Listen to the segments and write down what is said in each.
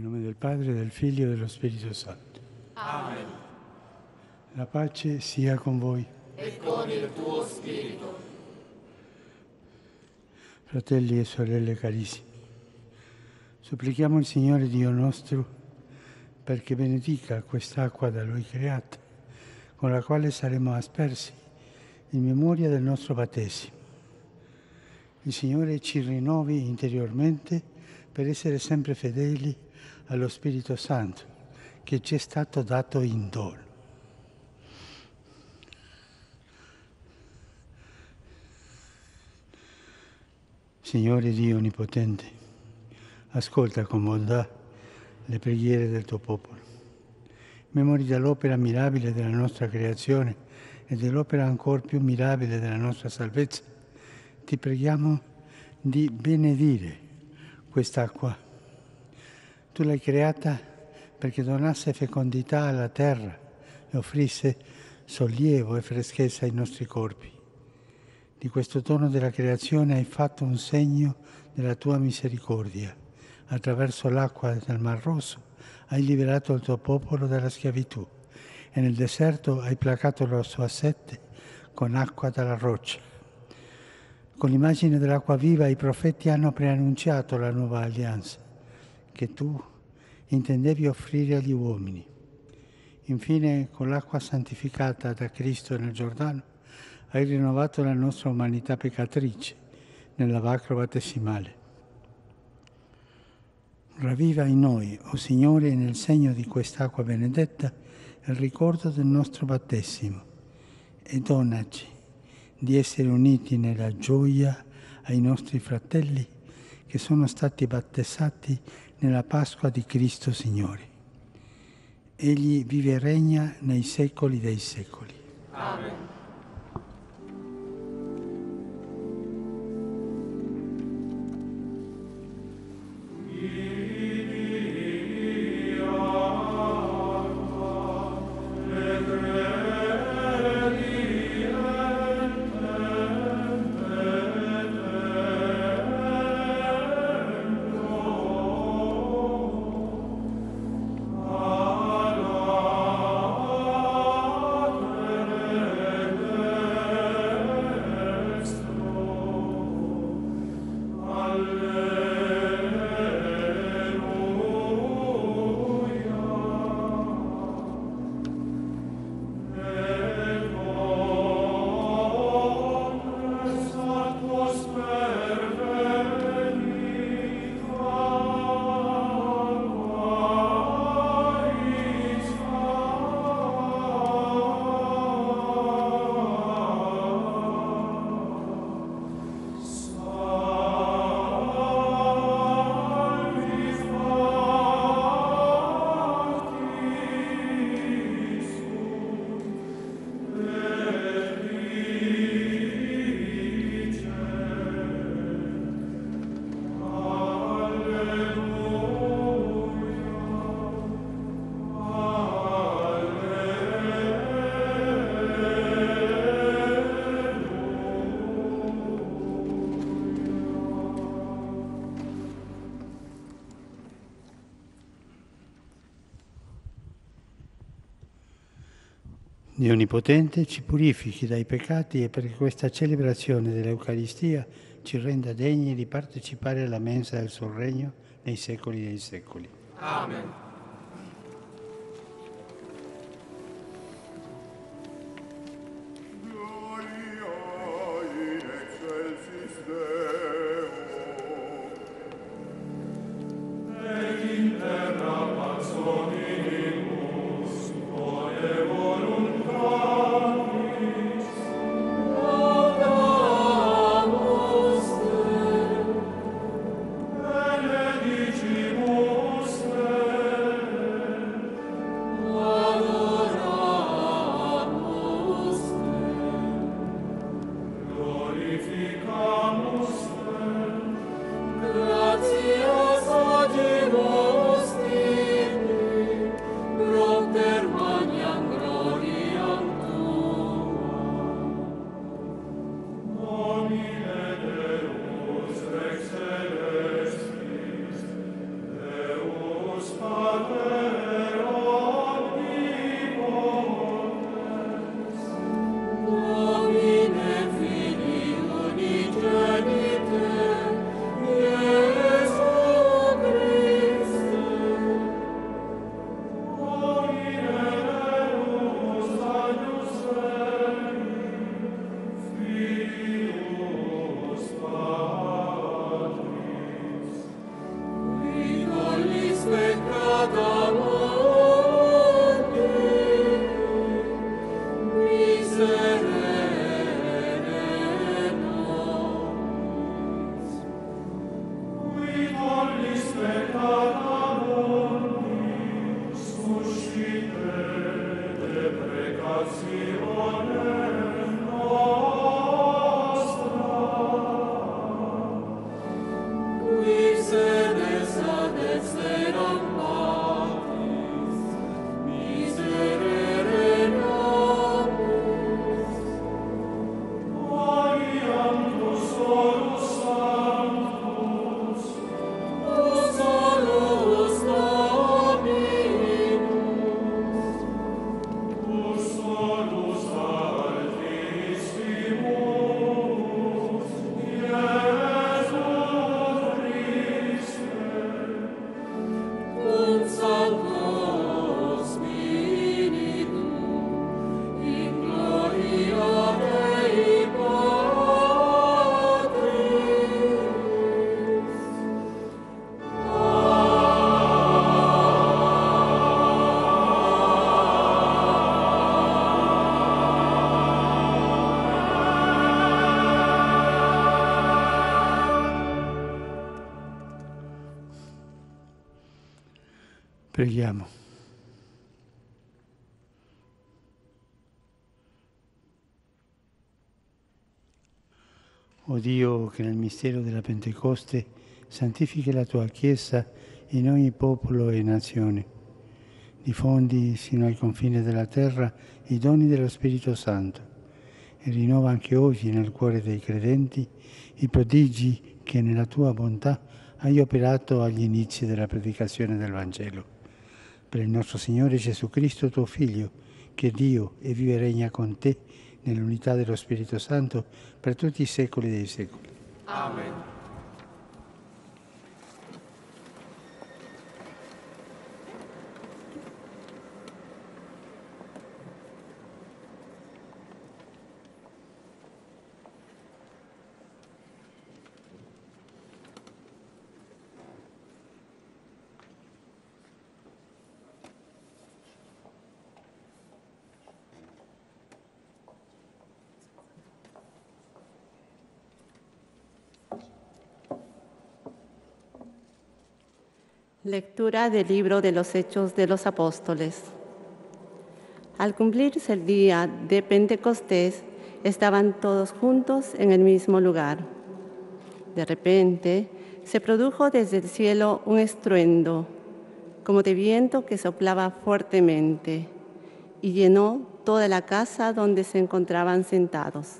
del Padre, del Figlio e dello Spirito Santo. Amen. La pace sia con voi. E con il tuo spirito. Fratelli e sorelle carissimi, supplichiamo il Signore Dio nostro perché benedica quest'acqua da Lui creata, con la quale saremo aspersi in memoria del nostro battesimo. Il Signore ci rinnovi interiormente per essere sempre fedeli allo Spirito Santo che ci è stato dato in dono. Signore Dio Onnipotente, ascolta con bontà le preghiere del tuo popolo. Memori dell'opera mirabile della nostra creazione e dell'opera ancora più mirabile della nostra salvezza, ti preghiamo di benedire quest'acqua. Tu l'hai creata perché donasse fecondità alla terra e offrisse sollievo e freschezza ai nostri corpi. Di questo dono della creazione hai fatto un segno della tua misericordia. Attraverso l'acqua del Mar Rosso hai liberato il tuo popolo dalla schiavitù e nel deserto hai placato la sua sette con acqua dalla roccia. Con l'immagine dell'acqua viva i profeti hanno preannunciato la nuova alleanza che tu intendevi offrire agli uomini. Infine, con l'acqua santificata da Cristo nel Giordano, hai rinnovato la nostra umanità peccatrice nel lavacro battesimale. Ravviva in noi, o oh Signore, nel segno di quest'acqua benedetta, il ricordo del nostro battesimo e donaci di essere uniti nella gioia ai nostri fratelli che sono stati battezzati nella Pasqua di Cristo Signore. Egli vive e regna nei secoli dei secoli. Amen. Dio Onnipotente ci purifichi dai peccati e perché questa celebrazione dell'Eucaristia ci renda degni di partecipare alla mensa del suo regno nei secoli dei secoli. Amen. glory. Preghiamo. O Dio che nel mistero della Pentecoste santifichi la tua Chiesa in ogni popolo e nazione, diffondi sino ai confini della terra i doni dello Spirito Santo e rinnova anche oggi nel cuore dei credenti i prodigi che nella tua bontà hai operato agli inizi della predicazione del Vangelo. Per il nostro Signore Gesù Cristo, tuo Figlio, che Dio e vive e regna con te nell'unità dello Spirito Santo per tutti i secoli dei secoli. Amen. Lectura del libro de los Hechos de los Apóstoles. Al cumplirse el día de Pentecostés, estaban todos juntos en el mismo lugar. De repente, se produjo desde el cielo un estruendo, como de viento que soplaba fuertemente, y llenó toda la casa donde se encontraban sentados.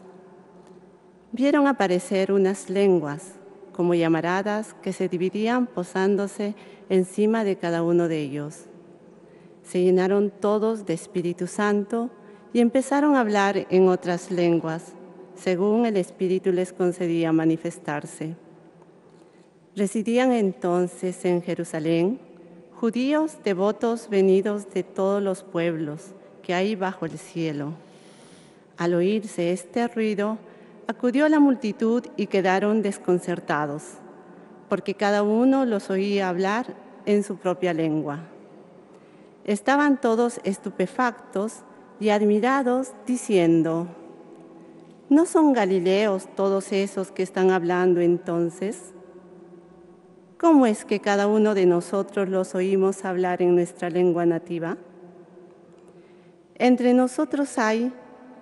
Vieron aparecer unas lenguas, como llamaradas, que se dividían posándose encima de cada uno de ellos. Se llenaron todos de Espíritu Santo y empezaron a hablar en otras lenguas, según el Espíritu les concedía manifestarse. Residían entonces en Jerusalén judíos devotos venidos de todos los pueblos que hay bajo el cielo. Al oírse este ruido, acudió la multitud y quedaron desconcertados porque cada uno los oía hablar en su propia lengua. Estaban todos estupefactos y admirados, diciendo, ¿no son galileos todos esos que están hablando entonces? ¿Cómo es que cada uno de nosotros los oímos hablar en nuestra lengua nativa? Entre nosotros hay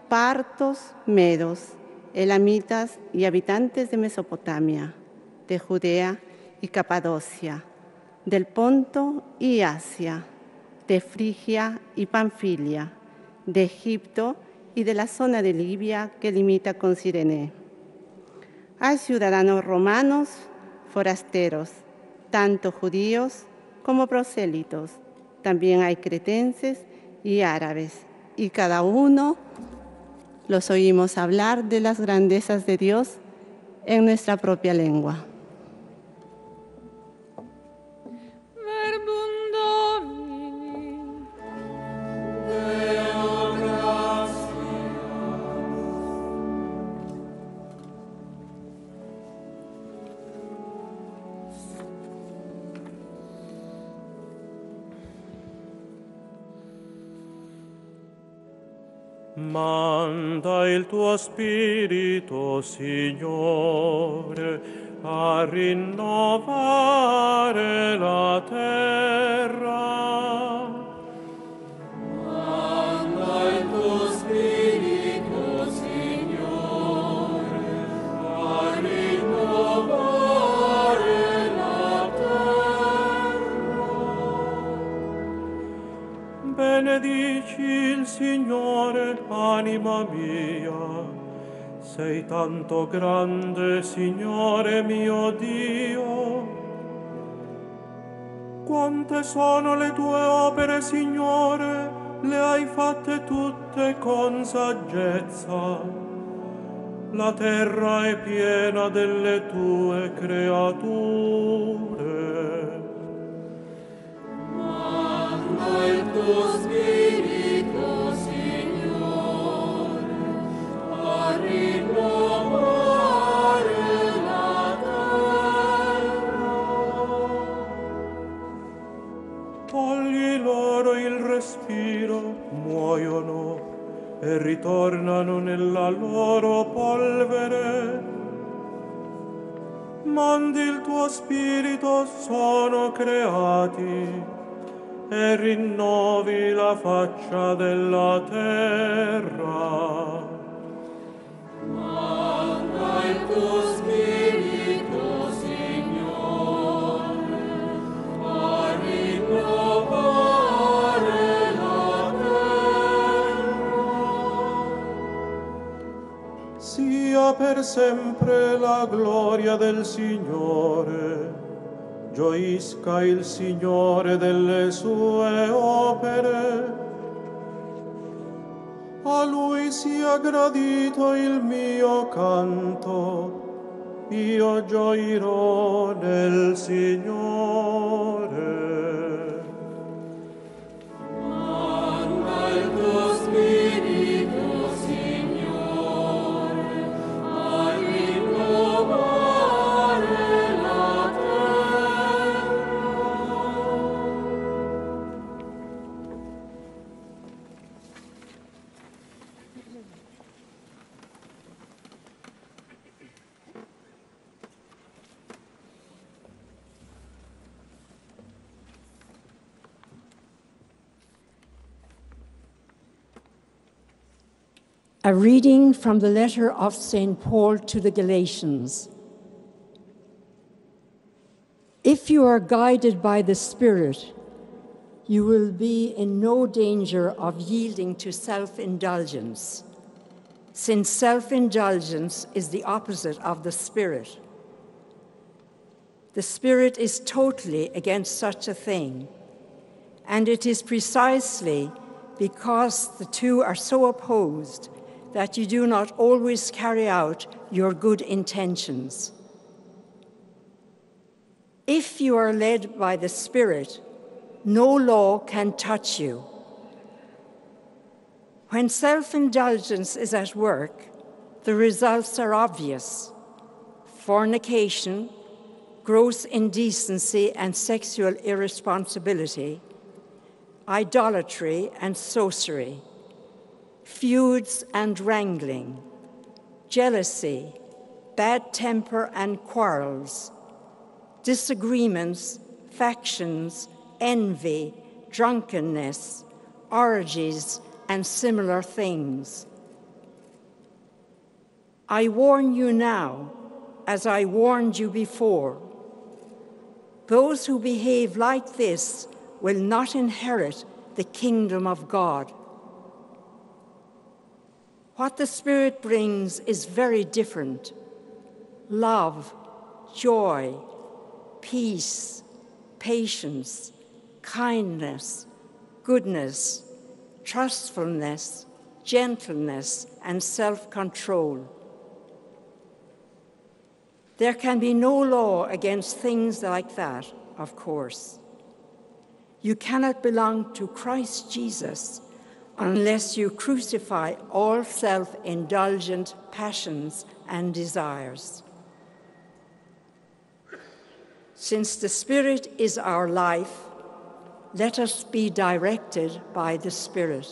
partos, medos, elamitas y habitantes de Mesopotamia de Judea y Capadocia, del Ponto y Asia, de Frigia y Panfilia, de Egipto y de la zona de Libia que limita con Sirene. Hay ciudadanos romanos, forasteros, tanto judíos como prosélitos. También hay cretenses y árabes, y cada uno los oímos hablar de las grandezas de Dios en nuestra propia lengua. Manda il tuo spirito, Signore, a rinnovare la terra. Manda il tuo spirito, Signore, a rinnovare la terra. Benedici il Signore, anima mia, Sei tanto grande, Signore mio Dio. Quante sono le tue opere, Signore, le hai fatte tutte con saggezza. La terra è piena delle tue creature. Manda il tuo spirito, muoiono e ritornano nella loro polvere. Mandi il tuo spirito, sono creati e rinnovi la faccia della terra. Per sempre la gloria del Signore. Gioisca il Signore delle sue opere. A Lui sia gradito il mio canto. Io gioirò nel Signore. Reading from the letter of St. Paul to the Galatians. If you are guided by the Spirit, you will be in no danger of yielding to self indulgence, since self indulgence is the opposite of the Spirit. The Spirit is totally against such a thing, and it is precisely because the two are so opposed that you do not always carry out your good intentions. If you are led by the Spirit, no law can touch you. When self indulgence is at work, the results are obvious fornication, gross indecency and sexual irresponsibility, idolatry and sorcery, feuds and wrangling, jealousy, bad temper and quarrels, disagreements, factions, envy, drunkenness, orgies, and similar things. I warn you now, as I warned you before. Those who behave like this will not inherit the kingdom of God. What the Spirit brings is very different love, joy, peace, patience, kindness, goodness, trustfulness, gentleness, and self control. There can be no law against things like that, of course. You cannot belong to Christ Jesus unless you crucify all self indulgent passions and desires. Since the Spirit is our life, let us be directed by the Spirit.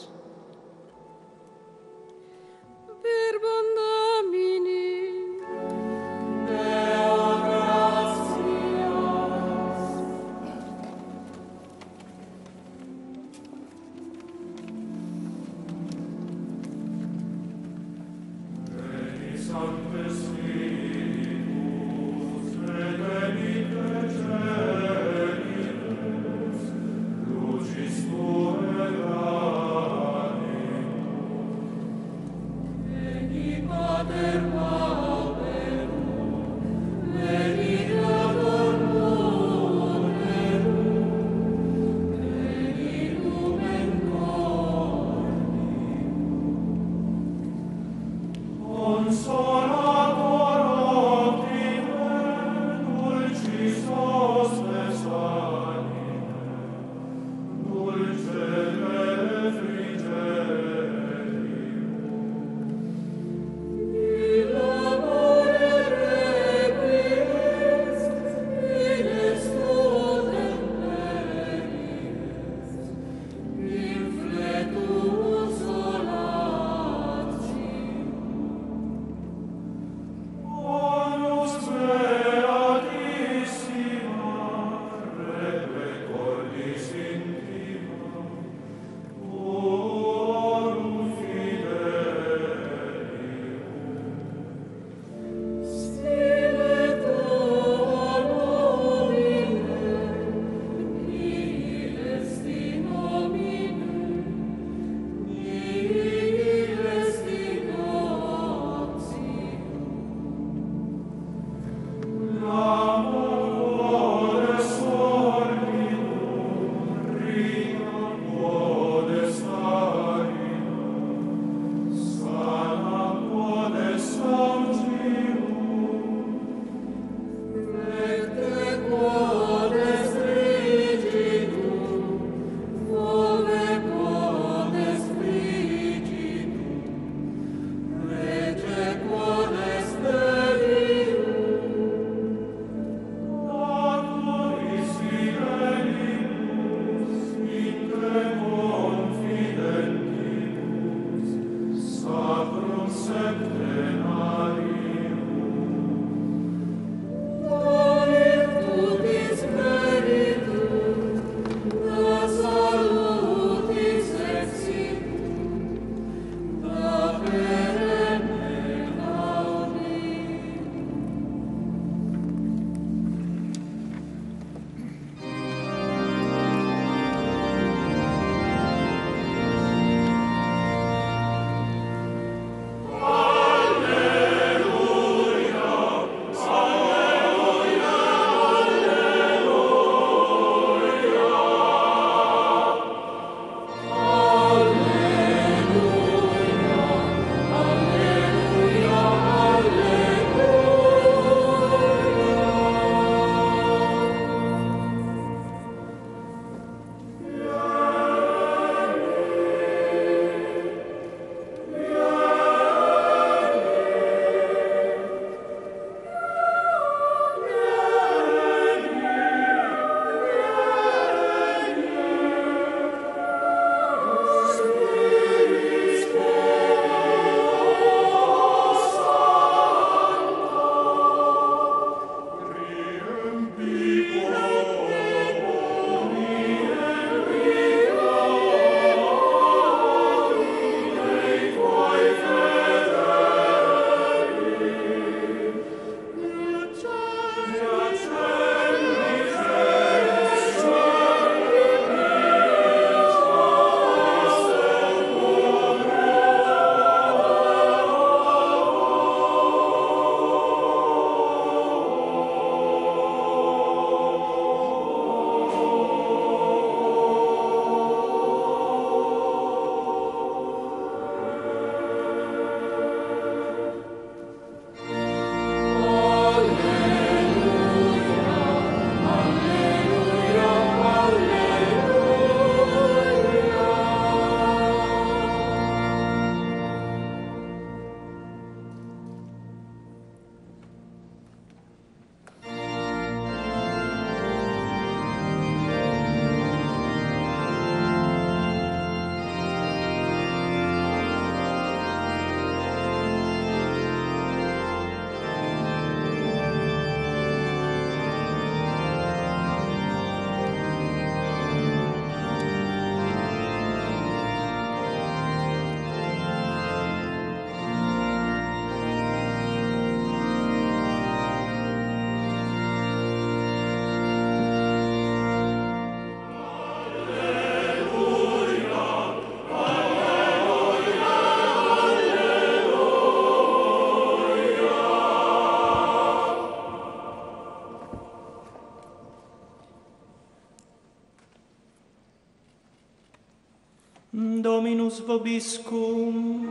Dominus vobiscum.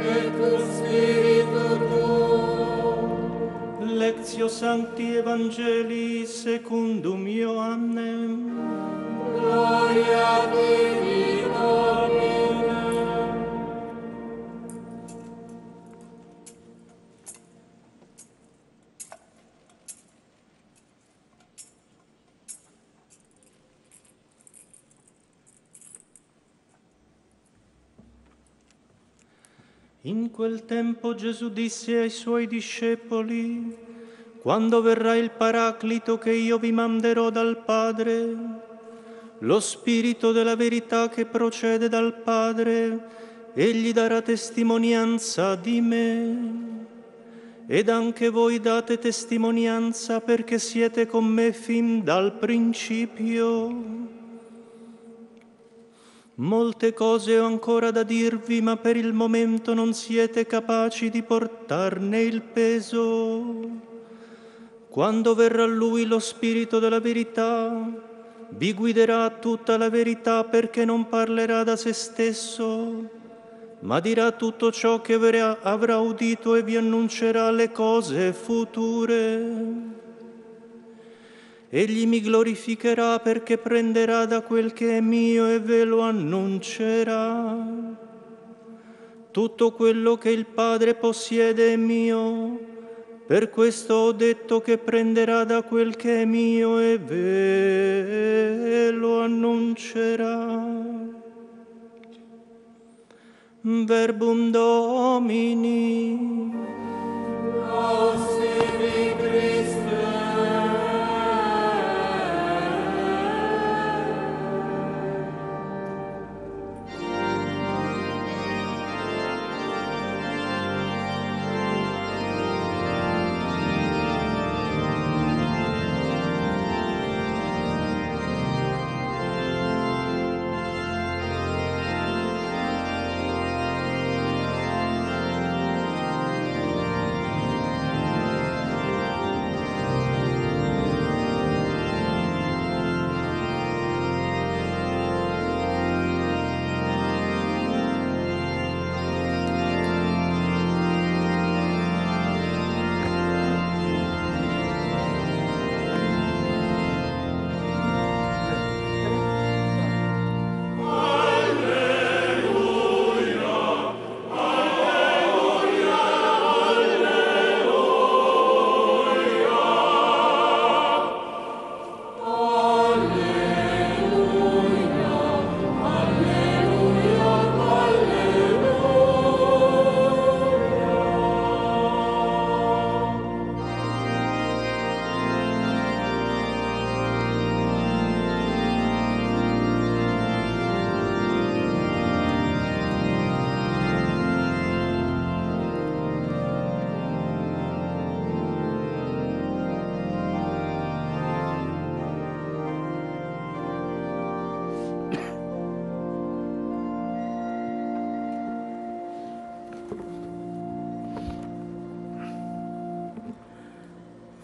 et tu spiritu tuo, Lectio Sancti Evangelii secundum Ioannem. Quel tempo Gesù disse ai suoi discepoli, quando verrà il Paraclito che io vi manderò dal Padre, lo Spirito della verità che procede dal Padre, egli darà testimonianza di me. Ed anche voi date testimonianza perché siete con me fin dal principio. Molte cose ho ancora da dirvi, ma per il momento non siete capaci di portarne il peso. Quando verrà Lui lo Spirito della verità, vi guiderà tutta la verità perché non parlerà da se stesso, ma dirà tutto ciò che avrà udito e vi annuncerà le cose future. Egli mi glorificherà perché prenderà da quel che è mio e ve lo annuncerà. Tutto quello che il Padre possiede è mio, per questo ho detto che prenderà da quel che è mio e ve lo annuncerà. Verbum Domini. Tibi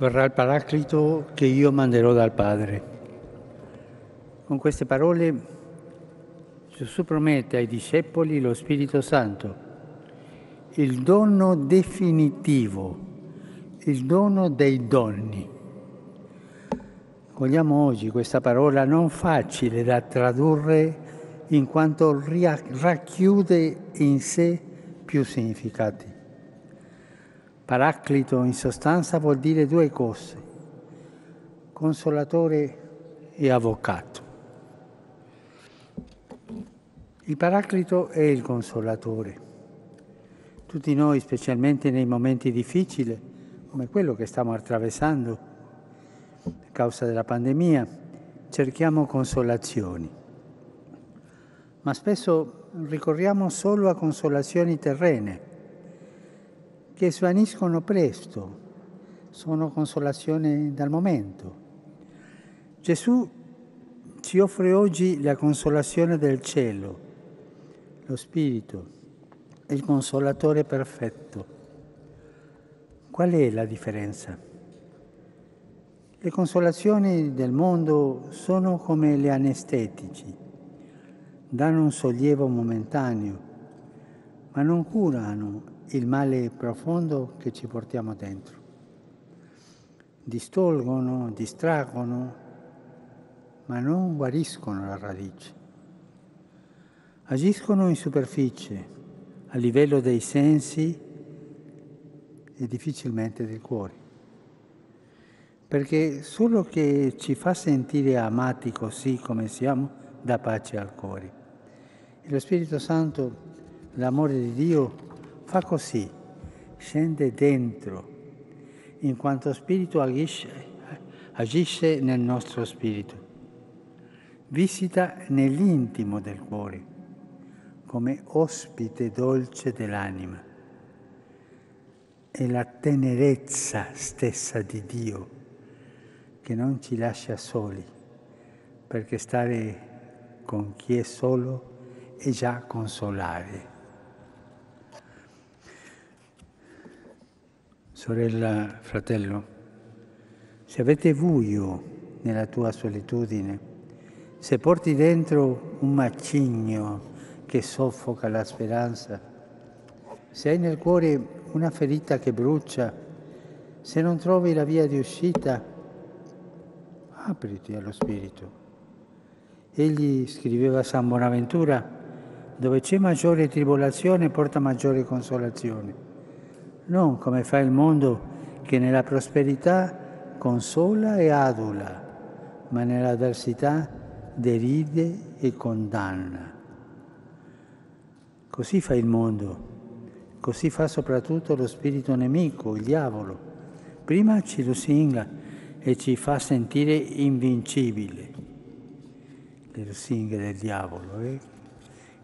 verrà il Paraclito che io manderò dal Padre. Con queste parole Gesù promette ai discepoli lo Spirito Santo, il dono definitivo, il dono dei doni. Cogliamo oggi questa parola non facile da tradurre in quanto racchiude in sé più significati. Paraclito in sostanza vuol dire due cose, consolatore e avvocato. Il Paraclito è il consolatore. Tutti noi, specialmente nei momenti difficili, come quello che stiamo attraversando a causa della pandemia, cerchiamo consolazioni. Ma spesso ricorriamo solo a consolazioni terrene che svaniscono presto, sono consolazioni dal momento. Gesù ci offre oggi la consolazione del cielo, lo Spirito, il consolatore perfetto. Qual è la differenza? Le consolazioni del mondo sono come le anestetici, danno un sollievo momentaneo, ma non curano il male profondo che ci portiamo dentro. Distolgono, distraggono, ma non guariscono la radice. Agiscono in superficie, a livello dei sensi e difficilmente del cuore. Perché solo che ci fa sentire amati così come siamo dà pace al cuore. E lo Spirito Santo, l'amore di Dio, fa così, scende dentro, in quanto Spirito agisce, agisce nel nostro spirito, visita nell'intimo del cuore come ospite dolce dell'anima. È la tenerezza stessa di Dio che non ci lascia soli, perché stare con chi è solo è già consolare. Sorella, fratello, se avete buio nella tua solitudine, se porti dentro un macigno che soffoca la speranza, se hai nel cuore una ferita che brucia, se non trovi la via di uscita, apriti allo Spirito. Egli scriveva a San Bonaventura, dove c'è maggiore tribolazione porta maggiore consolazione. Non come fa il mondo che nella prosperità consola e adula, ma nell'avversità deride e condanna. Così fa il mondo, così fa soprattutto lo spirito nemico, il diavolo. Prima ci lusinga e ci fa sentire invincibili. Le lusinghe del diavolo, eh?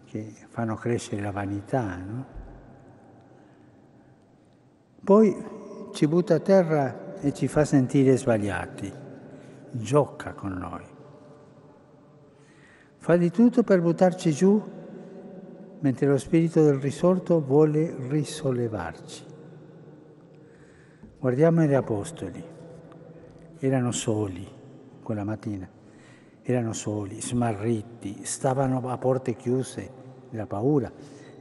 che fanno crescere la vanità, no? Poi ci butta a terra e ci fa sentire sbagliati, gioca con noi. Fa di tutto per buttarci giù mentre lo spirito del risorto vuole risollevarci. Guardiamo gli apostoli, erano soli quella mattina, erano soli, smarriti, stavano a porte chiuse della paura,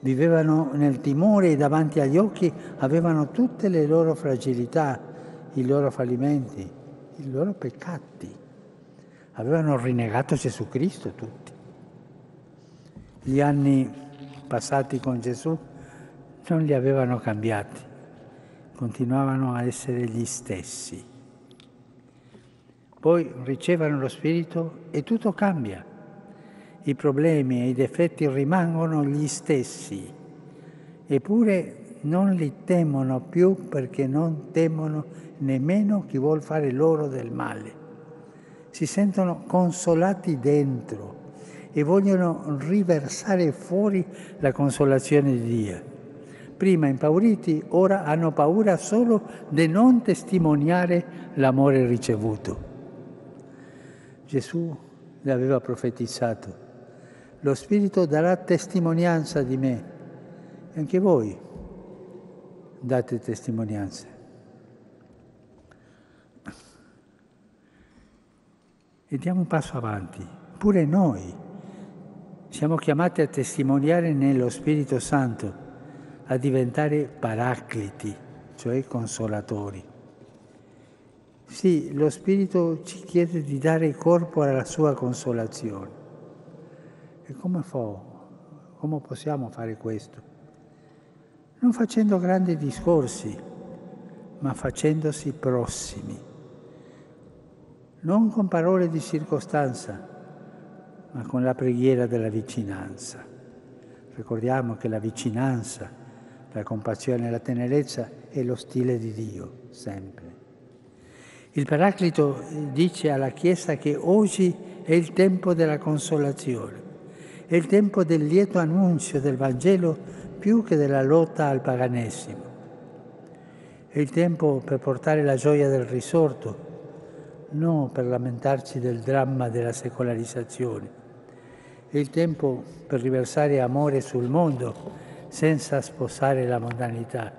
vivevano nel timore e davanti agli occhi avevano tutte le loro fragilità, i loro fallimenti, i loro peccati. Avevano rinnegato Gesù Cristo tutti. Gli anni passati con Gesù non li avevano cambiati, continuavano a essere gli stessi. Poi ricevono lo Spirito e tutto cambia. I problemi e i difetti rimangono gli stessi, eppure non li temono più perché non temono nemmeno chi vuol fare loro del male. Si sentono consolati dentro e vogliono riversare fuori la consolazione di Dio. Prima impauriti, ora hanno paura solo di non testimoniare l'amore ricevuto. Gesù l'aveva profetizzato. Lo Spirito darà testimonianza di me. Anche voi date testimonianza. E diamo un passo avanti, pure noi siamo chiamati a testimoniare nello Spirito Santo, a diventare paracliti, cioè consolatori. Sì, lo Spirito ci chiede di dare corpo alla sua consolazione. E come, come possiamo fare questo? Non facendo grandi discorsi, ma facendosi prossimi. Non con parole di circostanza, ma con la preghiera della vicinanza. Ricordiamo che la vicinanza, la compassione e la tenerezza è lo stile di Dio, sempre. Il Paraclito dice alla Chiesa che oggi è il tempo della consolazione, è il tempo del lieto annunzio del Vangelo più che della lotta al paganesimo. È il tempo per portare la gioia del risorto, non per lamentarci del dramma della secolarizzazione è il tempo per riversare amore sul mondo senza sposare la mondanità.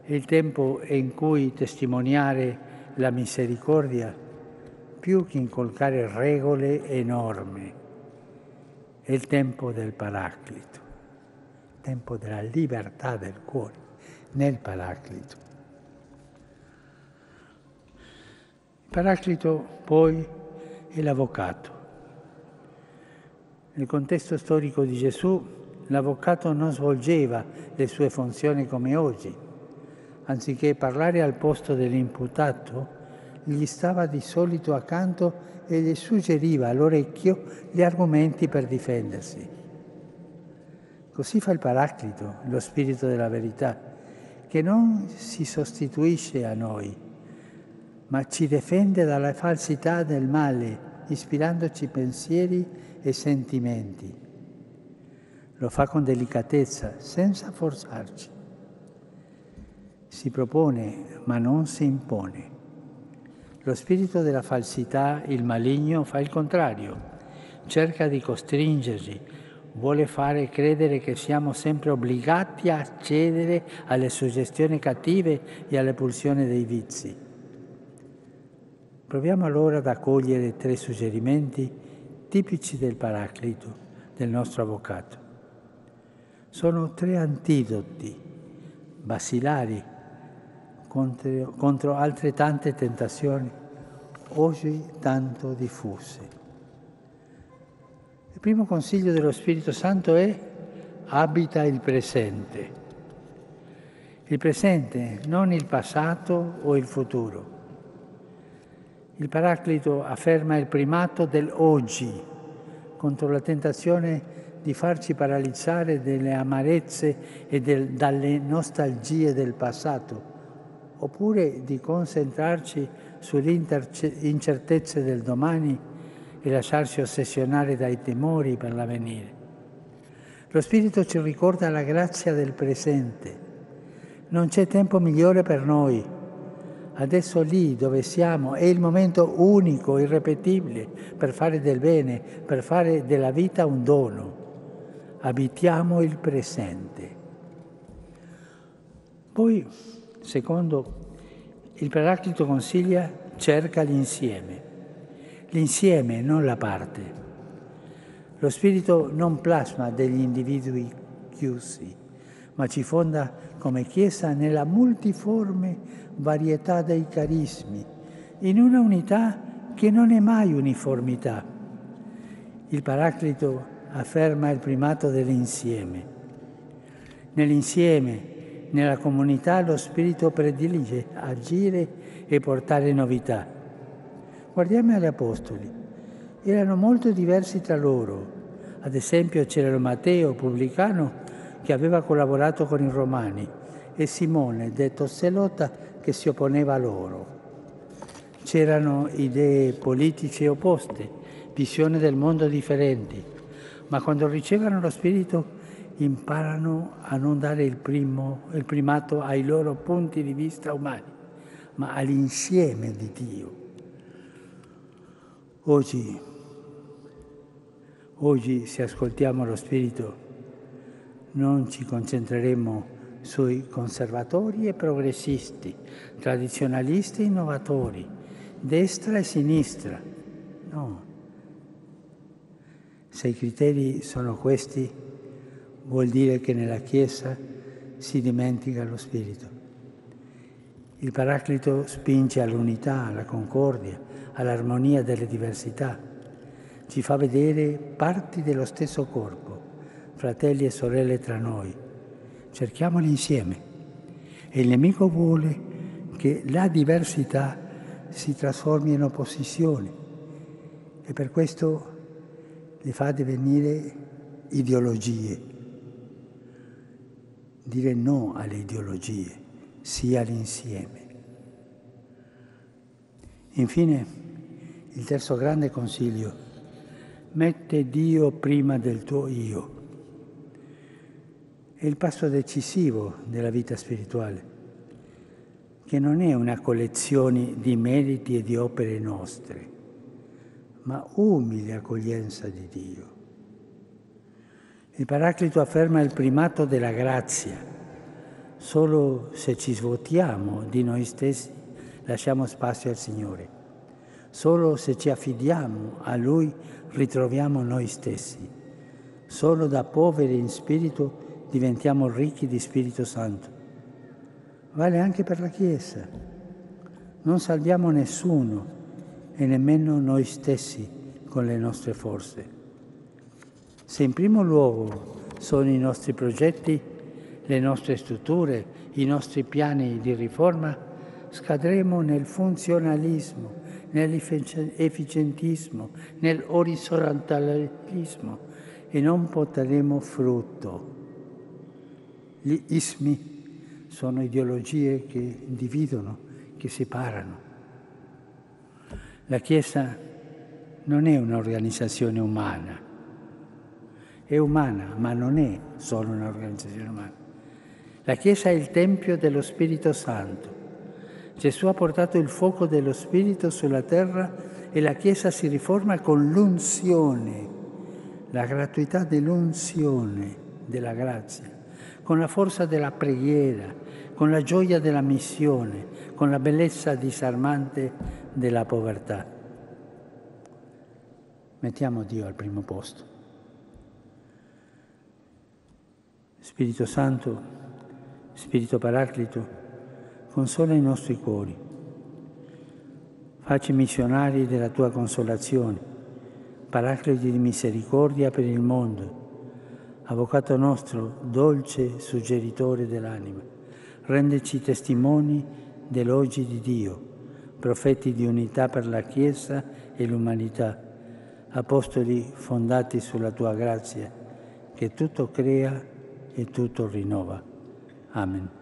È il tempo in cui testimoniare la misericordia più che incolcare regole e norme. È il tempo del Paraclito, il tempo della libertà del cuore nel Paraclito. Il Paraclito poi è l'avvocato. Nel contesto storico di Gesù, l'avvocato non svolgeva le sue funzioni come oggi. Anziché parlare al posto dell'imputato, gli stava di solito accanto e gli suggeriva all'orecchio gli argomenti per difendersi. Così fa il Paraclito, lo Spirito della verità, che non si sostituisce a noi, ma ci difende dalla falsità del male, ispirandoci pensieri e sentimenti. Lo fa con delicatezza, senza forzarci. Si propone, ma non si impone. Lo spirito della falsità, il maligno, fa il contrario, cerca di costringerci, vuole fare credere che siamo sempre obbligati a cedere alle suggestioni cattive e alle pulsioni dei vizi. Proviamo allora ad accogliere tre suggerimenti tipici del Paraclito, del nostro avvocato. Sono tre antidoti basilari contro, contro altre tante tentazioni oggi tanto diffuse. Il primo consiglio dello Spirito Santo è abita il presente. Il presente, non il passato o il futuro. Il Paraclito afferma il primato dell'oggi contro la tentazione di farci paralizzare dalle amarezze e del, dalle nostalgie del passato oppure di concentrarci sulle incertezze del domani e lasciarci ossessionare dai timori per l'avvenire. Lo Spirito ci ricorda la grazia del presente. Non c'è tempo migliore per noi. Adesso lì dove siamo è il momento unico, irrepetibile, per fare del bene, per fare della vita un dono. Abitiamo il presente. Poi Secondo, il Paraclito consiglia cerca l'insieme. L'insieme, non la parte. Lo Spirito non plasma degli individui chiusi, ma ci fonda come Chiesa nella multiforme varietà dei carismi, in una unità che non è mai uniformità. Il Paraclito afferma il primato dell'insieme. Nell'insieme nella comunità lo Spirito predilige agire e portare novità. Guardiamo gli Apostoli. Erano molto diversi tra loro. Ad esempio c'era Matteo, pubblicano, che aveva collaborato con i Romani, e Simone, detto Selota, che si opponeva a loro. C'erano idee politiche opposte, visioni del mondo differenti, ma quando ricevono lo Spirito imparano a non dare il, primo, il primato ai loro punti di vista umani, ma all'insieme di Dio. Oggi, oggi se ascoltiamo lo Spirito non ci concentreremo sui conservatori e progressisti, tradizionalisti e innovatori, destra e sinistra. No. Se i criteri sono questi, vuol dire che nella Chiesa si dimentica lo Spirito. Il Paraclito spinge all'unità, alla concordia, all'armonia delle diversità. Ci fa vedere parti dello stesso corpo, fratelli e sorelle tra noi. Cerchiamoli insieme. E il nemico vuole che la diversità si trasformi in opposizione e per questo li fa divenire ideologie dire no alle ideologie, sì all'insieme. Infine, il terzo grande consiglio, mette Dio prima del tuo io. È il passo decisivo della vita spirituale, che non è una collezione di meriti e di opere nostre, ma umile accoglienza di Dio. Il Paraclito afferma il primato della grazia. Solo se ci svuotiamo di noi stessi lasciamo spazio al Signore. Solo se ci affidiamo a Lui ritroviamo noi stessi. Solo da poveri in spirito diventiamo ricchi di Spirito Santo. Vale anche per la Chiesa. Non salviamo nessuno e nemmeno noi stessi con le nostre forze. Se in primo luogo sono i nostri progetti, le nostre strutture, i nostri piani di riforma, scadremo nel funzionalismo, nell'efficientismo, nell'orizzontalismo e non porteremo frutto. Gli ismi sono ideologie che dividono, che separano. La Chiesa non è un'organizzazione umana, è umana, ma non è solo un'organizzazione umana. La Chiesa è il Tempio dello Spirito Santo. Gesù ha portato il fuoco dello Spirito sulla terra e la Chiesa si riforma con l'unzione, la gratuità dell'unzione, della grazia, con la forza della preghiera, con la gioia della missione, con la bellezza disarmante della povertà. Mettiamo Dio al primo posto. Spirito Santo, Spirito Paraclito, consola i nostri cuori. Facci missionari della tua consolazione, Paracliti di misericordia per il mondo, Avvocato nostro, dolce suggeritore dell'anima, rendeci testimoni dell'oggi di Dio, profeti di unità per la Chiesa e l'umanità, apostoli fondati sulla tua grazia, che tutto crea e tutto rinnova. Amen.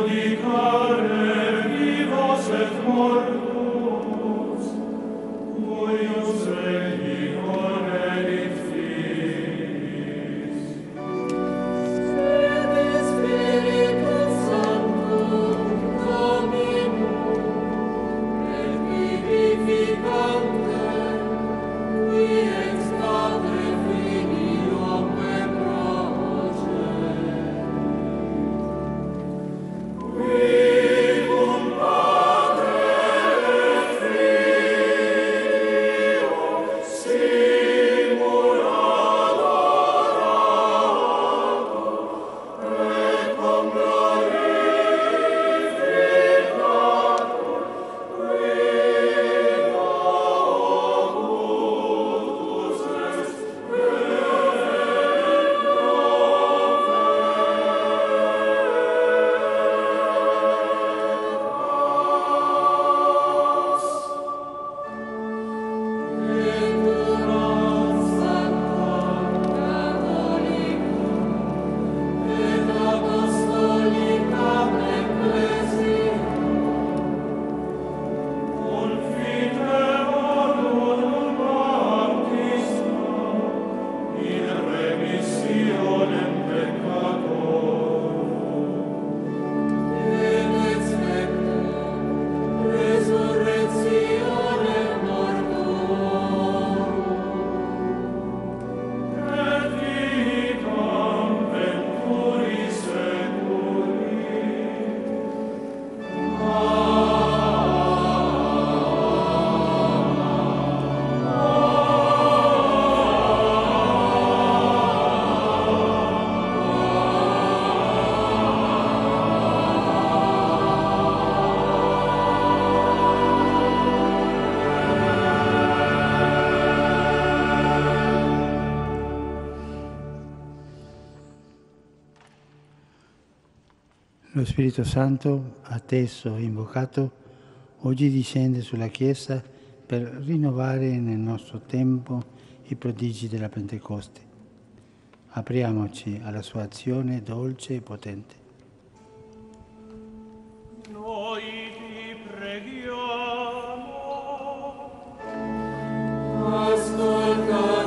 Judicare vivos et mortos Spirito Santo, atteso e invocato, oggi discende sulla Chiesa per rinnovare nel nostro tempo i prodigi della Pentecoste. Apriamoci alla sua azione dolce e potente. Noi ti preghiamo. Ascoltaci,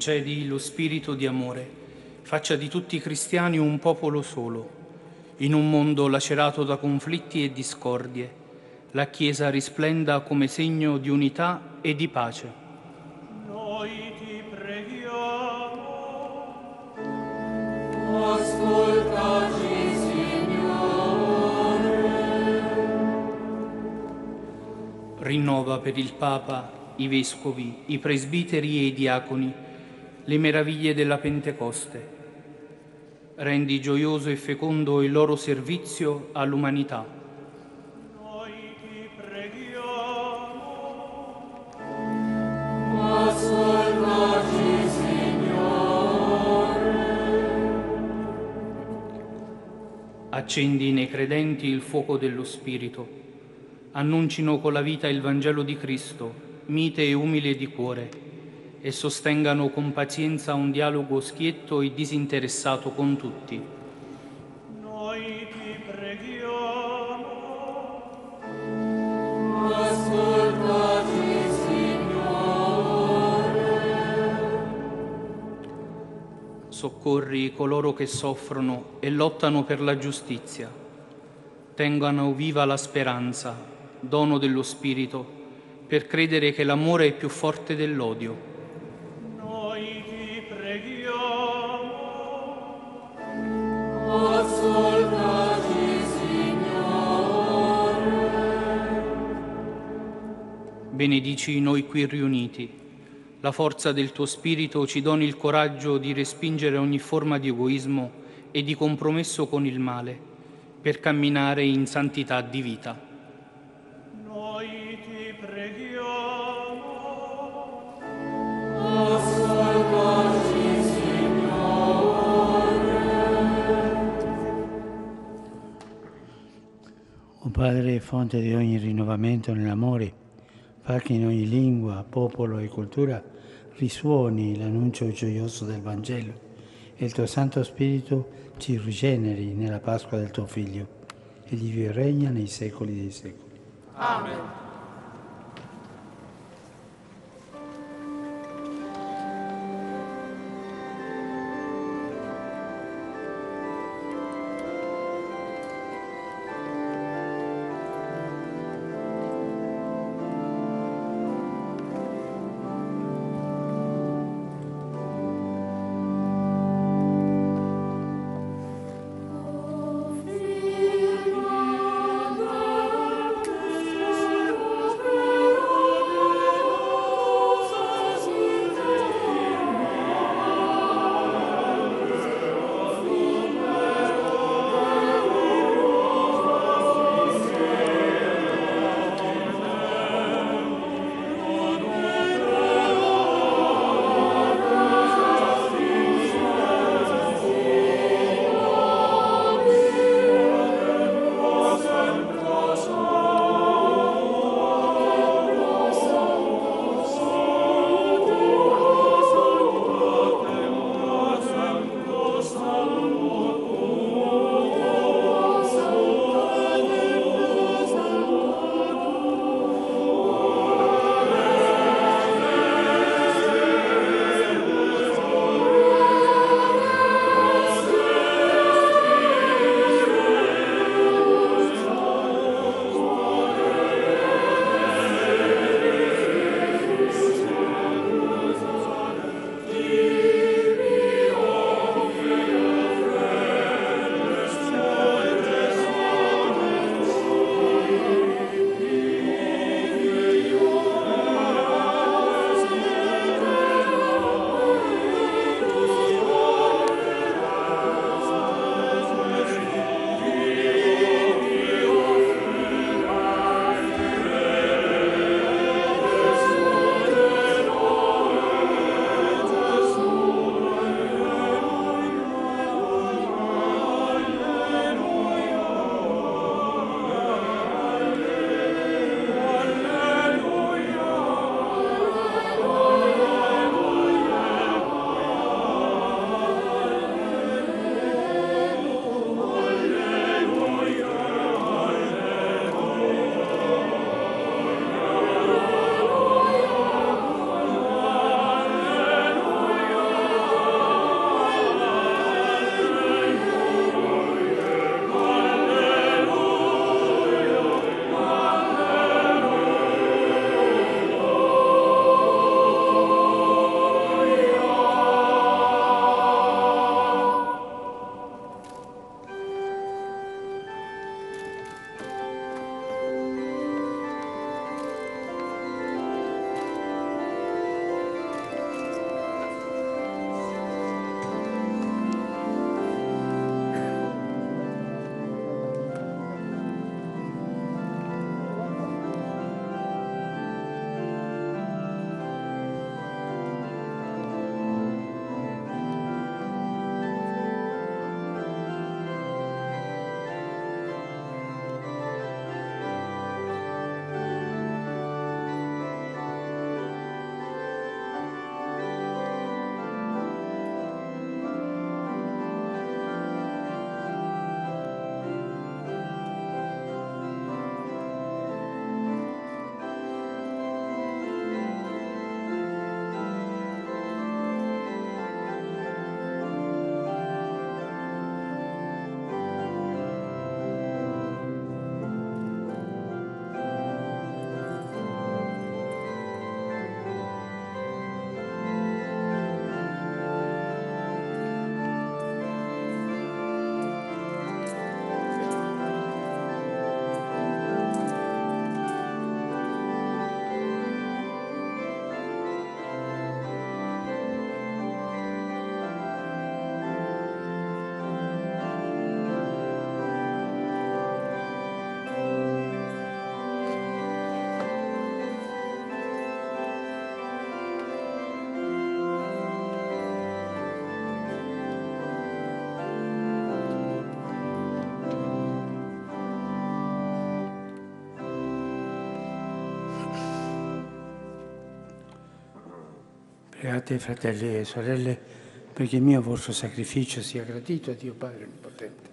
Concedi lo spirito di amore, faccia di tutti i cristiani un popolo solo. In un mondo lacerato da conflitti e discordie, la Chiesa risplenda come segno di unità e di pace. Noi ti preghiamo. Ascoltaci, Signore. Rinnova per il Papa, i vescovi, i presbiteri e i diaconi le meraviglie della Pentecoste. Rendi gioioso e fecondo il loro servizio all'umanità. Noi ti preghiamo. Ascoltaci, Signore. Accendi nei credenti il fuoco dello Spirito. Annuncino con la vita il Vangelo di Cristo, mite e umile di cuore, e sostengano con pazienza un dialogo schietto e disinteressato con tutti. Noi ti preghiamo. Ascoltaci, Signore. Soccorri coloro che soffrono e lottano per la giustizia. Tengano viva la speranza, dono dello Spirito, per credere che l'amore è più forte dell'odio. Benedici noi qui riuniti, la forza del tuo spirito ci doni il coraggio di respingere ogni forma di egoismo e di compromesso con il male, per camminare in santità di vita. Noi ti preghiamo. O Padre, fonte di ogni rinnovamento nell'amore, che in ogni lingua, popolo e cultura risuoni l'annuncio gioioso del Vangelo e il tuo Santo Spirito ci rigeneri nella Pasqua del tuo Figlio. Egli vive e regna nei secoli dei secoli. Figlio, Pregate fratelli e sorelle perché il mio vostro sacrificio sia gradito a Dio Padre Onnipotente.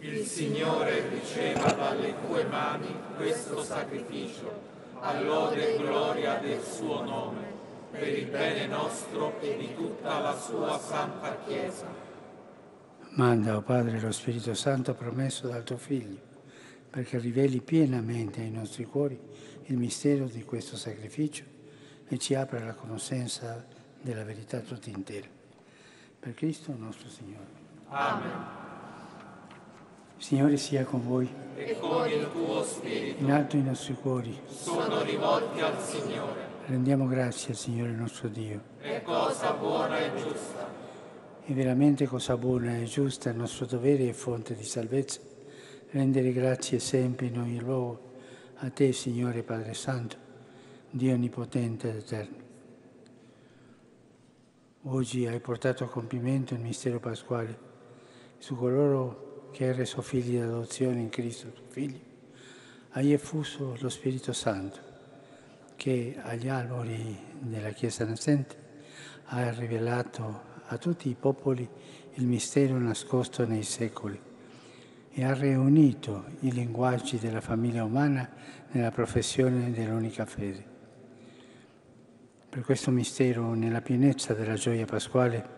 Il Signore riceva dalle tue mani questo sacrificio, a lode e gloria del suo nome, per il bene nostro e di tutta la sua santa Chiesa. Manda, o oh Padre, lo Spirito Santo promesso dal tuo Figlio, perché riveli pienamente ai nostri cuori il mistero di questo sacrificio e ci apra la conoscenza della verità tutta intera. Per Cristo nostro Signore. Amen. Il Signore sia con voi. E con il tuo spirito In alto i nostri cuori. sono rivolti al Signore. Rendiamo grazie al Signore nostro Dio. È cosa buona e giusta. È veramente cosa buona e giusta, il nostro dovere e fonte di salvezza, rendere grazie sempre in ogni luogo a te, Signore Padre Santo, Dio Onnipotente ed Eterno. Oggi hai portato a compimento il mistero pasquale su coloro che reso figli d'adozione in Cristo, tuo Figlio. Hai effuso lo Spirito Santo che agli albori della Chiesa nascente ha rivelato a tutti i popoli il mistero nascosto nei secoli e ha riunito i linguaggi della famiglia umana nella professione dell'unica fede. Per questo mistero, nella pienezza della gioia pasquale,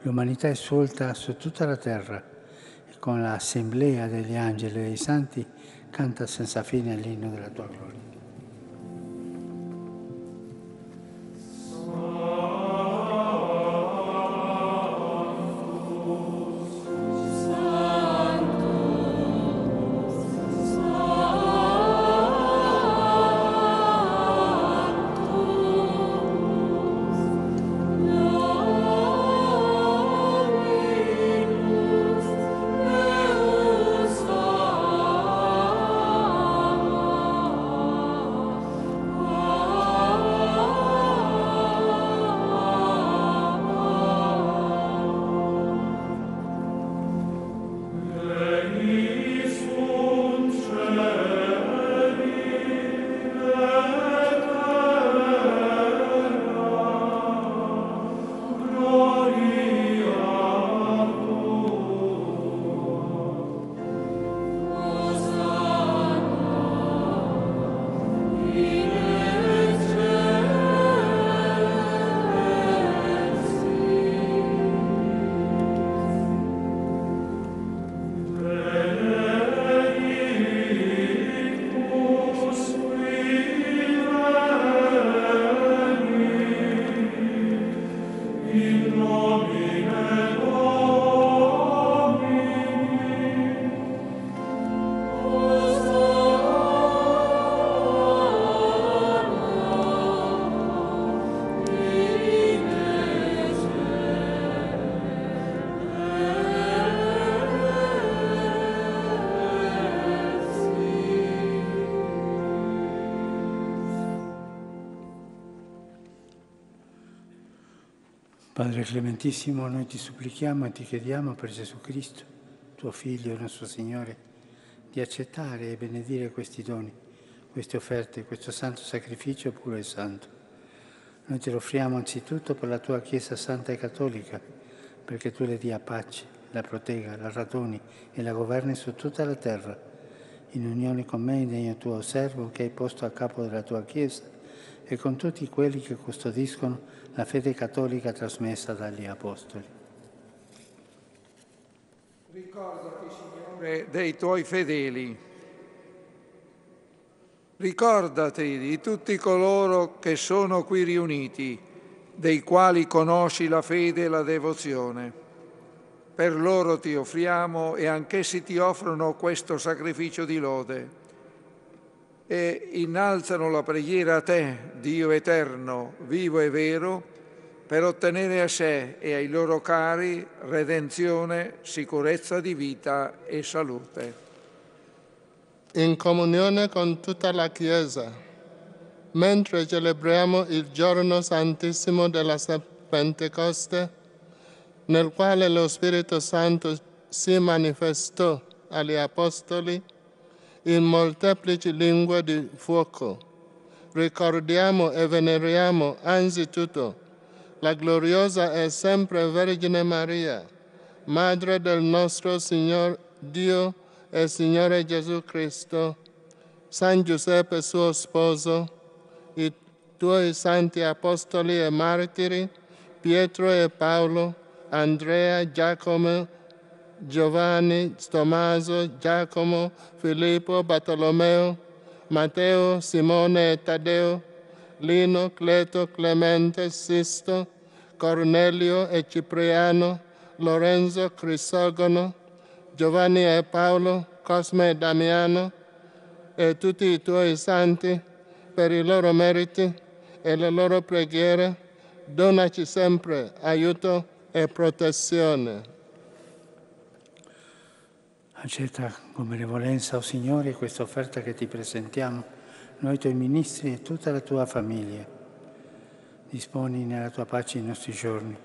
l'umanità è svolta su tutta la terra e con l'assemblea degli angeli e dei santi canta senza fine l'inno della tua gloria. Padre Clementissimo, noi ti supplichiamo e ti chiediamo per Gesù Cristo, tuo Figlio e nostro Signore, di accettare e benedire questi doni, queste offerte, questo santo sacrificio puro e santo. Noi te lo offriamo anzitutto per la tua Chiesa Santa e Cattolica, perché tu le dia pace, la protegga, la raduni e la governi su tutta la terra, in unione con me, degno tuo servo che hai posto a capo della tua Chiesa e con tutti quelli che custodiscono la fede cattolica trasmessa dagli Apostoli. Ricordati, Signore, dei tuoi fedeli. Ricordati di tutti coloro che sono qui riuniti, dei quali conosci la fede e la devozione. Per loro ti offriamo e anch'essi ti offrono questo sacrificio di lode e innalzano la preghiera a te, Dio eterno, vivo e vero, per ottenere a sé e ai loro cari redenzione, sicurezza di vita e salute. In comunione con tutta la Chiesa, mentre celebriamo il giorno santissimo della Pentecoste, nel quale lo Spirito Santo si manifestò agli Apostoli, in molteplici lingue di fuoco. Ricordiamo e veneriamo anzitutto la gloriosa e sempre Vergine Maria, Madre del nostro Signor Dio e Signore Gesù Cristo, San Giuseppe suo sposo, i tuoi santi apostoli e martiri, Pietro e Paolo, Andrea, Giacomo, Giovanni, Tommaso, Giacomo, Filippo, Bartolomeo, Matteo, Simone e Taddeo, Lino, Cleto, Clemente, Sisto, Cornelio e Cipriano, Lorenzo, Crisogono, Giovanni e Paolo, Cosme e Damiano, e tutti i tuoi santi, per i loro meriti e le loro preghiere, donaci sempre aiuto e protezione. Accetta con benevolenza, o oh Signore, questa offerta che ti presentiamo, noi tuoi ministri e tutta la tua famiglia. Disponi nella tua pace i nostri giorni,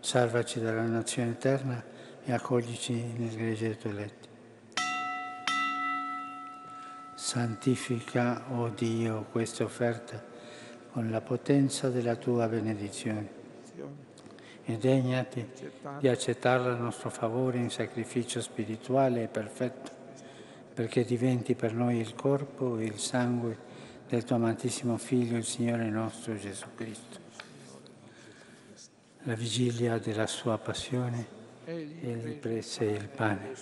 salvaci dalla nazione eterna e accoglici nel gregge dei tuoi eletti. Santifica, o oh Dio, questa offerta con la potenza della tua benedizione e degnati di accettarla a nostro favore in sacrificio spirituale e perfetto, perché diventi per noi il corpo e il sangue del tuo amatissimo Figlio, il Signore nostro Gesù Cristo. La vigilia della sua passione, egli prese il pane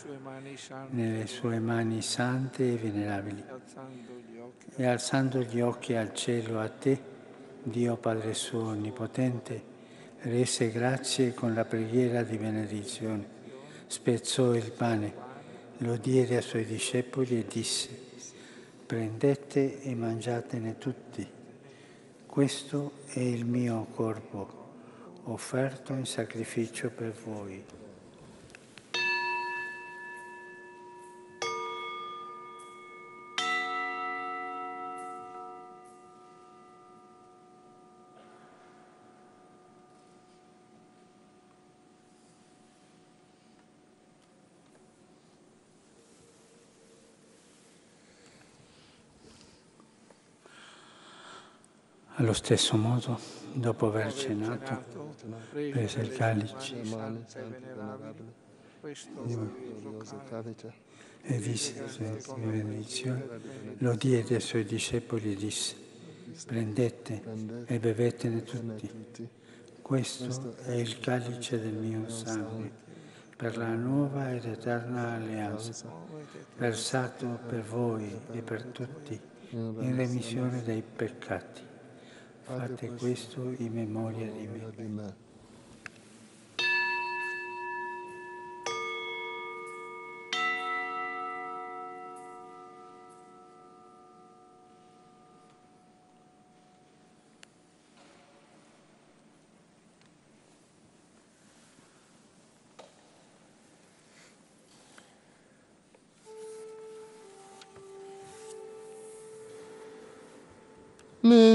nelle sue mani sante e venerabili e alzando gli occhi al cielo a te, Dio Padre suo onnipotente, rese grazie con la preghiera di benedizione, spezzò il pane, lo diede ai suoi discepoli e disse, prendete e mangiatene tutti, questo è il mio corpo, offerto in sacrificio per voi. Allo stesso modo, dopo aver cenato, prese il calice e disse in benedizione, lo diede ai suoi discepoli e disse, prendete e bevetene tutti. Questo è il calice del mio sangue per la nuova ed eterna alleanza, versato per voi e per tutti in remissione dei peccati. Fate questo in memoria di me.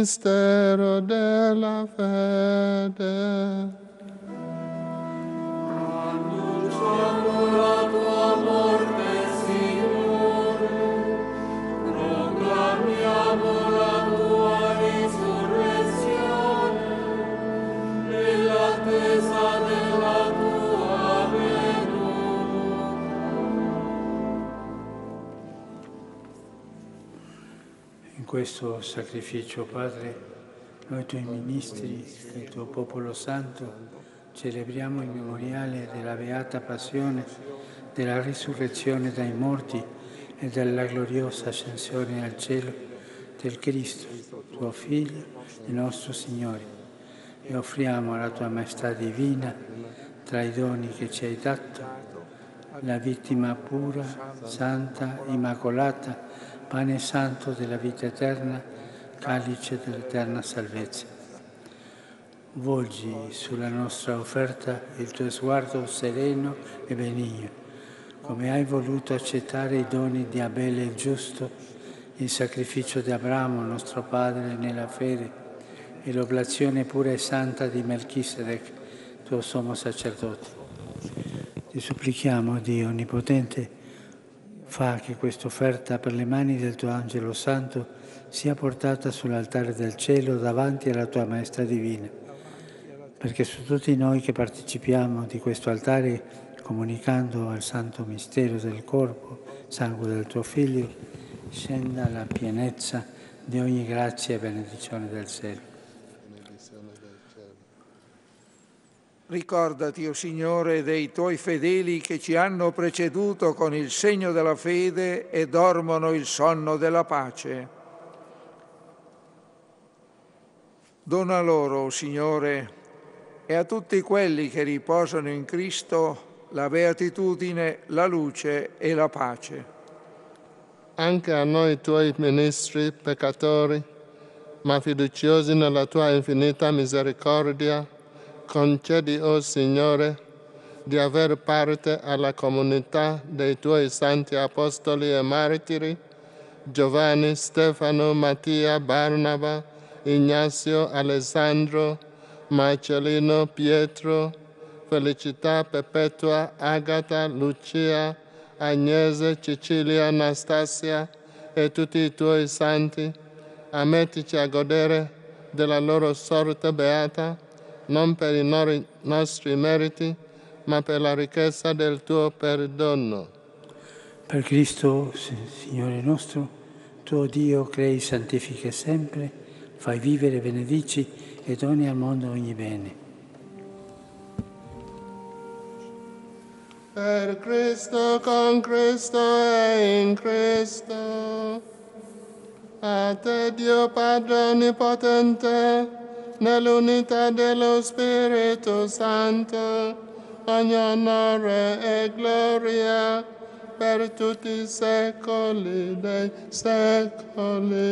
Mistero della fede. Annunciamo la questo sacrificio, Padre, noi tuoi ministri e il tuo popolo santo celebriamo il memoriale della beata passione, della risurrezione dai morti e della gloriosa ascensione al cielo del Cristo, tuo Figlio e nostro Signore. E offriamo alla tua maestà divina, tra i doni che ci hai dato, la vittima pura, santa, immacolata, pane santo della vita eterna, calice dell'eterna salvezza. Volgi sulla nostra offerta il tuo sguardo sereno e benigno, come hai voluto accettare i doni di Abele il giusto, il sacrificio di Abramo, nostro padre, nella fede, e l'oblazione pura e santa di Melchisedec, tuo sommo sacerdote. Ti supplichiamo, Dio Onnipotente, fa che questa offerta per le mani del tuo angelo santo sia portata sull'altare del cielo davanti alla tua Maestra Divina perché su tutti noi che partecipiamo di questo altare comunicando al santo mistero del corpo, sangue del tuo Figlio, scenda la pienezza di ogni grazia e benedizione del cielo. Ricordati, o oh Signore, dei tuoi fedeli che ci hanno preceduto con il segno della fede e dormono il sonno della pace. Dona loro, o oh Signore, e a tutti quelli che riposano in Cristo la beatitudine, la luce e la pace. Anche a noi tuoi ministri peccatori, ma fiduciosi nella tua infinita misericordia, concedi, o oh Signore, di aver parte alla comunità dei tuoi santi apostoli e martiri, Giovanni, Stefano, Mattia, Barnaba, Ignazio, Alessandro, Marcellino, Pietro, Felicità, Perpetua, Agata, Lucia, Agnese, Cecilia, Anastasia e tutti i tuoi santi, ammettici a godere della loro sorte beata non per i nostri meriti, ma per la ricchezza del tuo perdono. Per Cristo, Signore nostro, tuo Dio crei, santifichi sempre, fai vivere, benedici e doni al mondo ogni bene. Per Cristo, con Cristo e in Cristo, a te Dio Padre Onnipotente, nell'unità dello Spirito Santo, ogni onore e gloria per tutti i secoli dei secoli.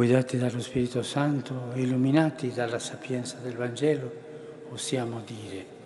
Guidati dallo Spirito Santo, illuminati dalla sapienza del Vangelo, possiamo dire.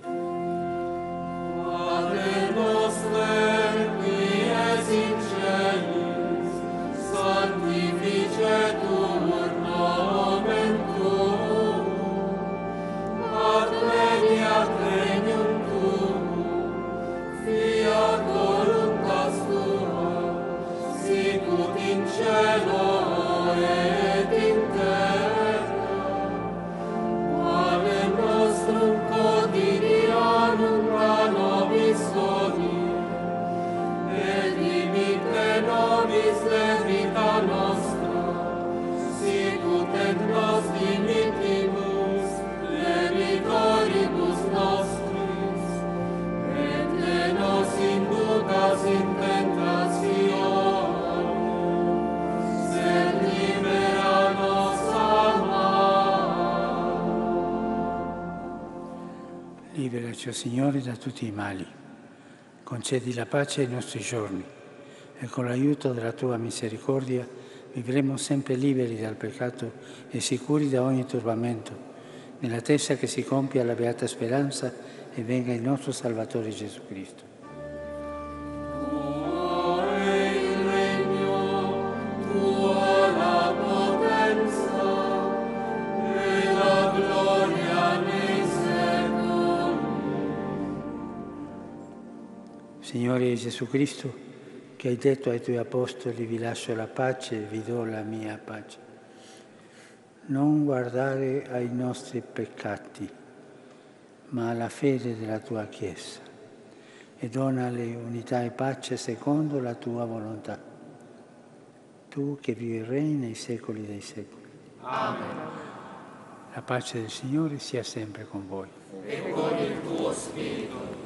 O Signore, da tutti i mali. Concedi la pace ai nostri giorni e con l'aiuto della tua misericordia vivremo sempre liberi dal peccato e sicuri da ogni turbamento, nell'attesa che si compia la beata speranza e venga il nostro Salvatore Gesù Cristo. Signore Gesù Cristo, che hai detto ai tuoi apostoli vi lascio la pace, vi do la mia pace. Non guardare ai nostri peccati, ma alla fede della tua Chiesa e donale unità e pace secondo la tua volontà. Tu che vivi e regni nei secoli dei secoli. Amen. La pace del Signore sia sempre con voi. e con il tuo spirito.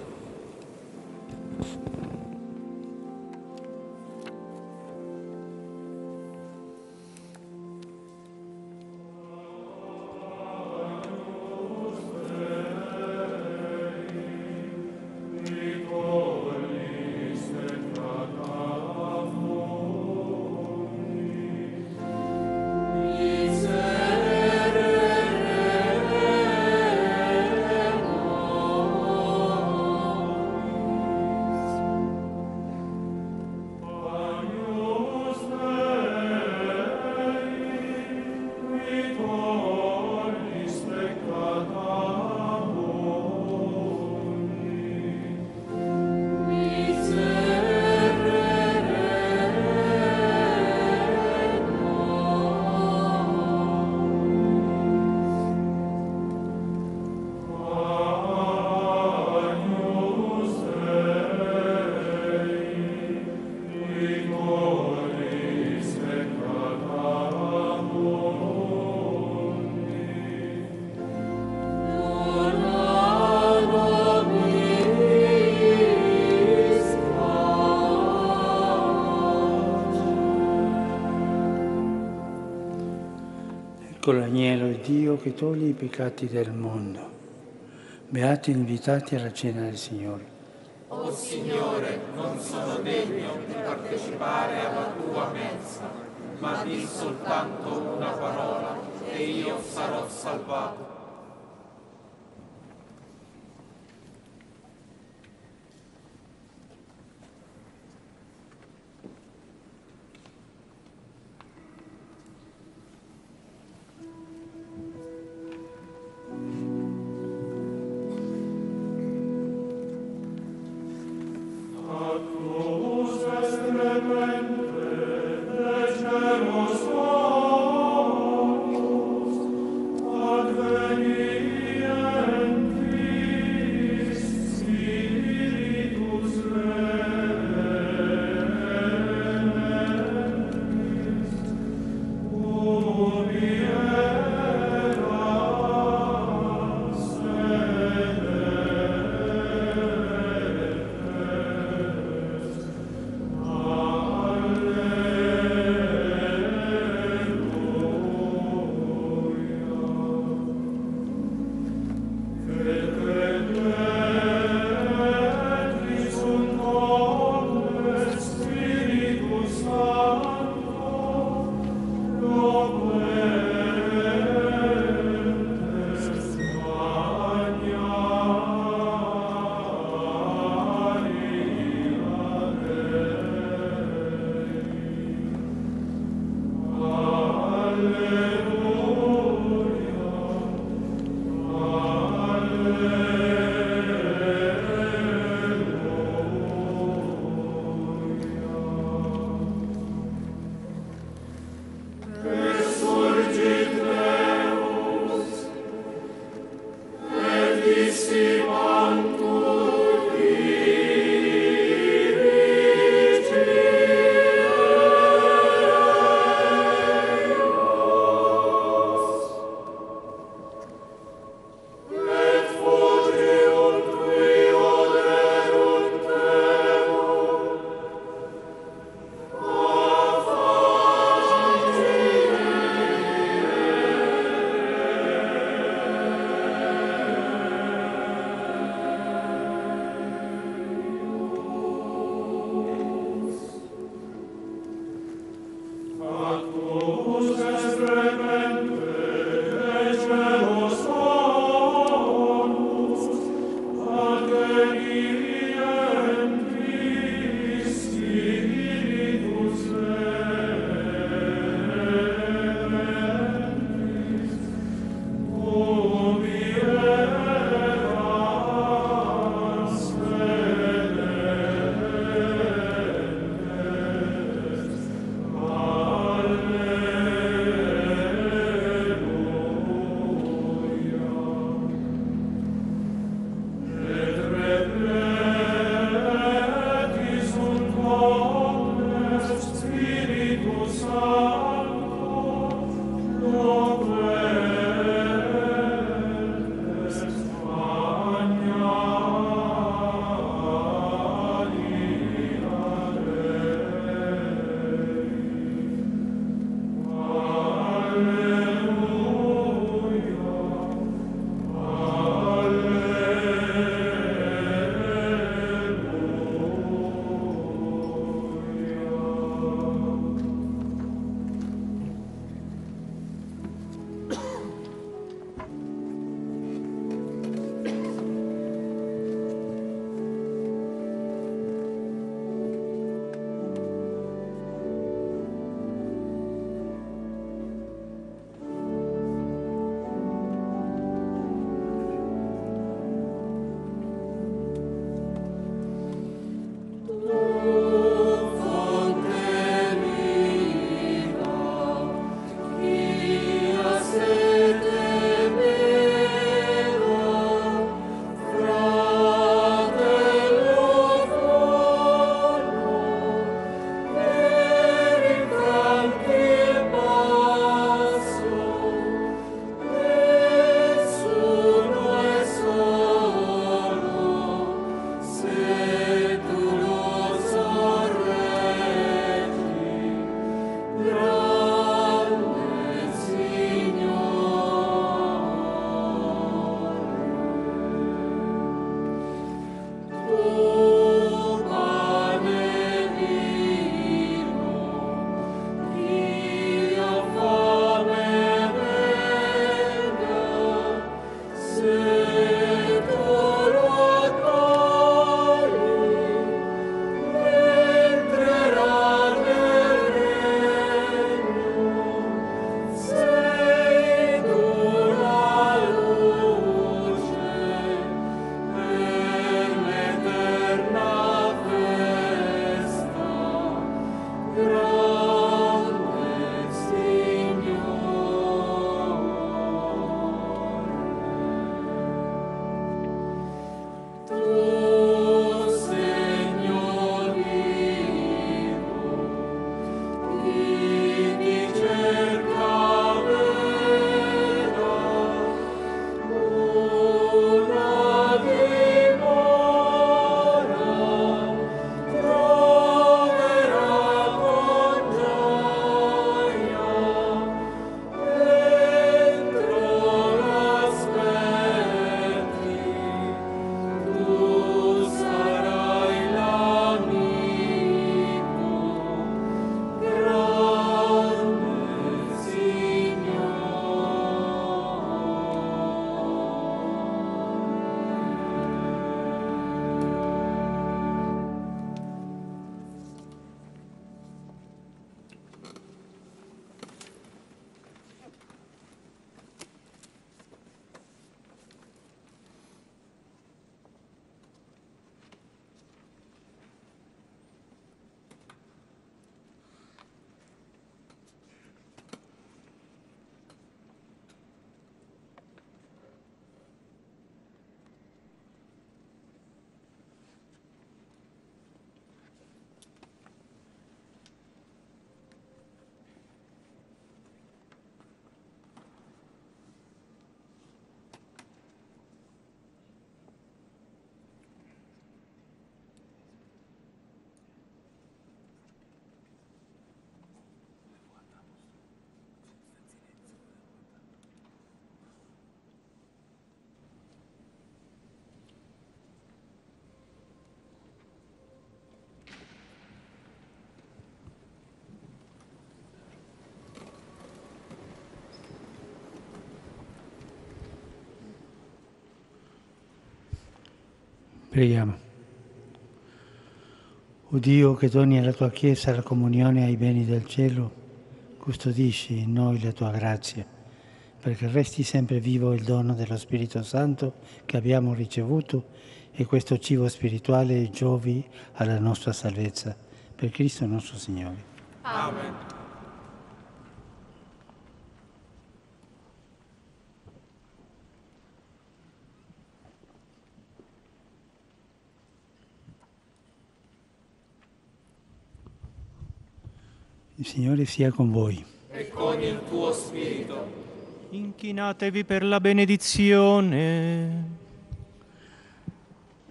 Che toglie i peccati del mondo. Beati invitati alla cena del Signore. O oh Signore, non sono degno di partecipare alla tua mensa, ma di soltanto una parola e io sarò salvato. Preghiamo. O Dio che doni alla tua Chiesa la comunione ai beni del cielo, custodisci in noi la tua grazia, perché resti sempre vivo il dono dello Spirito Santo che abbiamo ricevuto e questo cibo spirituale giovi alla nostra salvezza. Per Cristo nostro Signore. Amen. Il Signore sia con voi. E con il tuo spirito. Inchinatevi per la benedizione.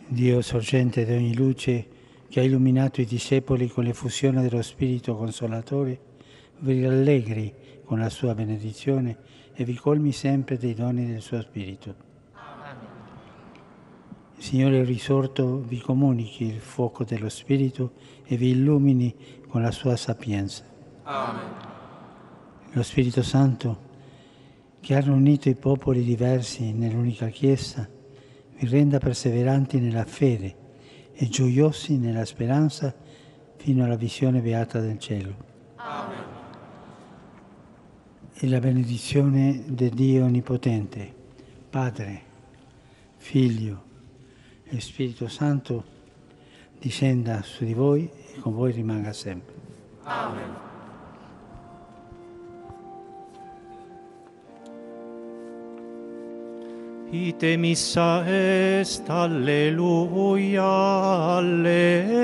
Dio sorgente di ogni luce, che ha illuminato i discepoli con l'effusione dello Spirito Consolatore, vi rallegri con la sua benedizione e vi colmi sempre dei doni del suo Spirito. Il Signore risorto vi comunichi il fuoco dello Spirito e vi illumini con la sua sapienza. Amen. Lo Spirito Santo, che ha riunito i popoli diversi nell'unica Chiesa, vi renda perseveranti nella fede e gioiosi nella speranza fino alla visione beata del cielo. Amen. E la benedizione di Dio Onnipotente, Padre, Figlio e Spirito Santo, discenda su di voi e con voi rimanga sempre. Amen. Ite missa est, alleluia, alleluia.